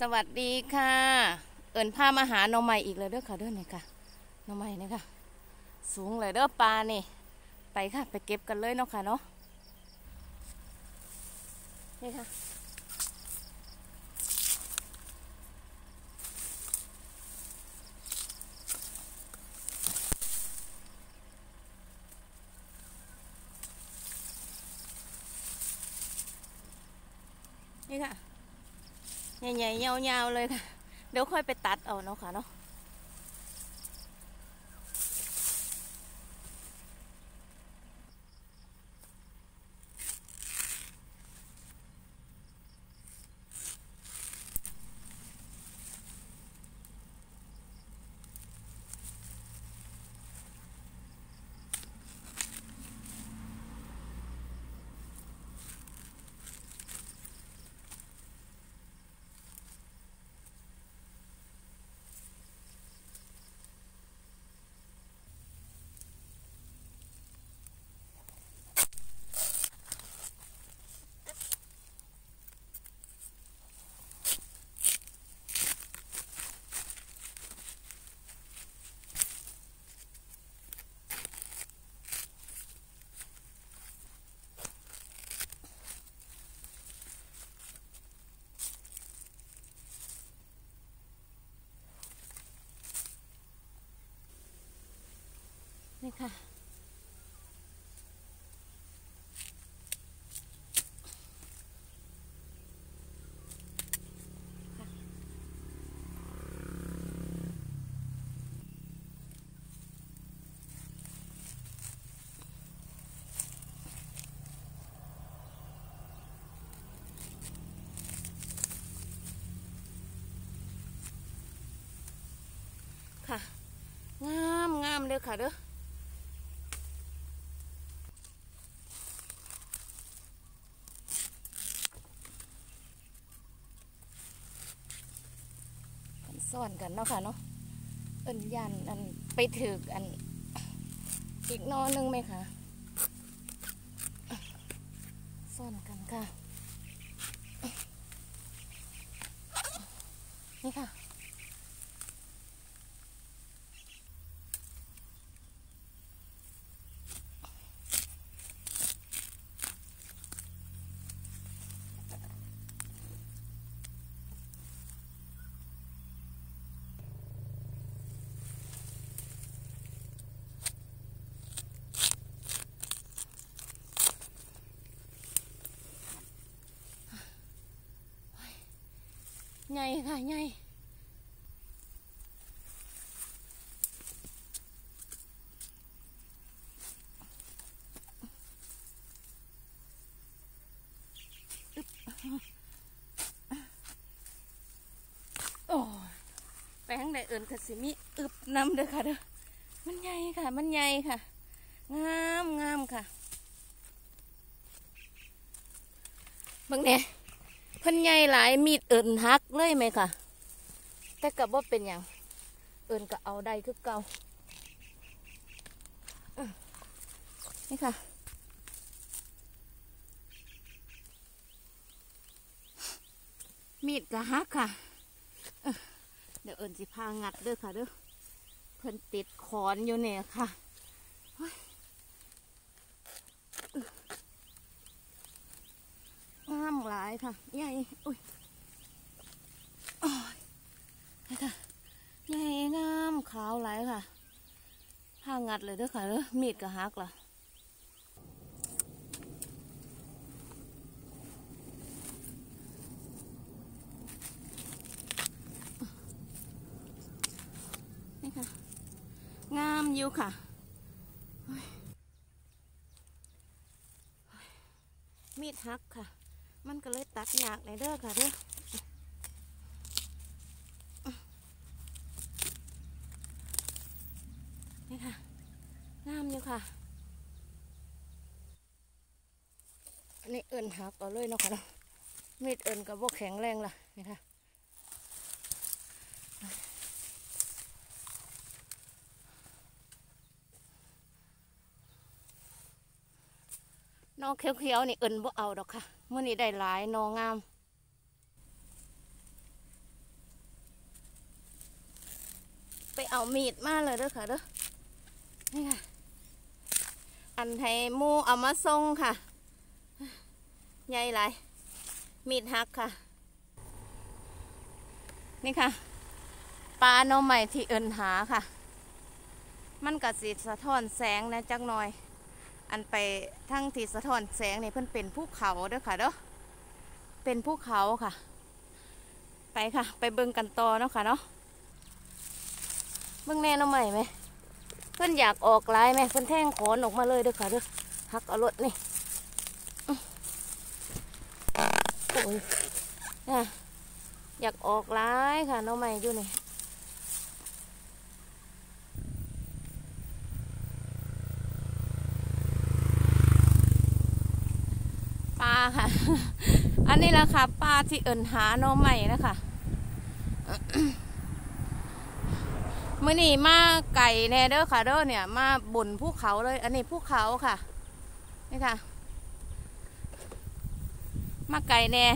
สวัสดีค่ะ เอิญพามาหาหน่อไม้อีกเลยเด้อค่ะเด้อนี่ค่ะหน่อไม้นี่ค่ะ สูงเลยเด้อปลานี่ ไปค่ะ ไปเก็บกันเลยเนาะค่ะเนาะนี่ค่ะนี่ค่ะ ใหญ่ๆยาวๆเลยค่ะ เดี๋ยวค่อยไปตัดเอาเนาะค่ะเนาะ นี่ค่ะ ค่ะ งามงามเลยค่ะเด้อ ซ่อนกันเนาะค่ะเนาะเอินยันอันไปถืออันอีกนอหนึงไหมคะซ่อนกันค่ะ นี่ค่ะ ใหญ่ค่ะใหญ่โอ้ยแป้งได้เอิญค่ะสิมีอึบน้ำเด้อค่ะเด้อมันใหญ่ค่ะ มันใหญ่ค่ะ งามงามค่ะบังเนี่ย พิ่นใหญ่หลายมีดเอิญฮักเลยไหมค่ะ แต่กับว่าเป็นอย่างเอิญก็เอาได้คือเก่านี่ค่ะมีดก็ฮักค่ะเอ้อเดี๋ยวเอิญสิพางัดเด้อค่ะเด้อเพิ่นติดขอนอยู่เนี่ยค่ะเฮ้ยอื้องามหลาย ค่ะใหญ่อุ้ยโอ้ยนี่ค่ะใหญ่งามขาวไหลค่ะพางัดเลยด้อค่ะเด้อมีดก็ฮักล่ะนี่ค่ะ งามอยู่ค่ะมีดฮักค่ะ มันก็เลยตัดยากในเด้อค่ะเด้อนี่ค่ะงามอยู่ค่ะอันนี้เอิญหักเอาเลยเนาะค่ะเนาะมีดเอิญกับพวกแข็งแรงล่ะนี่ค่ะนอกเขียวๆนี่เอิญบ่เอาดอกค่ะ มื่อนี้ได้หลายนองามไปเอามีดมาเลยเด้อค่ะเด้อนี่ค่ะ อันไทยมูเอามาทรงค่ะ ใหญ่หลาย มีดหักค่ะ นี่ค่ะ ปลาโนใหม่ที่เอินหาค่ะ มันกระสีสะท้อนแสงนะจักหน่อย อันไปทั้งที่สะท้อนแสงนี่เพิ่นเป็นภูเขาเด้อค่ะเด้อเป็นภูเขาค่ะ ไปค่ะ ไปเบิ่งกันต่อเนาะค่ะเนาะเบิ่งแน่น้อใหม่ไหมเพิ่นอยากออกลายไหมเพิ่นแท่งขอนออกมาเลยเด้อค่ะเด้อหักเอารถนี่โอ้ยนะอยากออกลายค่ะน้องใหม่อยู่นี่ ปลาค่ะ อั นนี้แหละค่ะปลาที่เอินหาน้อใหม่นะคะมื่อนี้มาไก่แนเด้อค่ะเด้อเนี่ย มาบนภูเขาเลย อันนี้ภูเขาค่ะนี่ค่ะ มาไก่แน่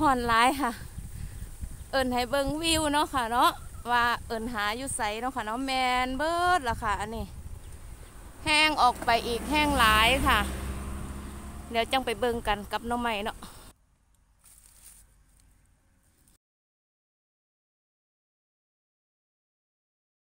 ห่อนร้ายค่ะ เอินให้เบิงวิวเนาะค่ะเนาะว่าเอินหาอยู่ใสเนาะค่ะเนาะแมนเบิร์ดละค่ะ อันนี้ แห้งออกไปอีกแห้งหลายค่ะ เดี๋ยวจังไปเบิ่งกันกับน้องใหม่เนาะ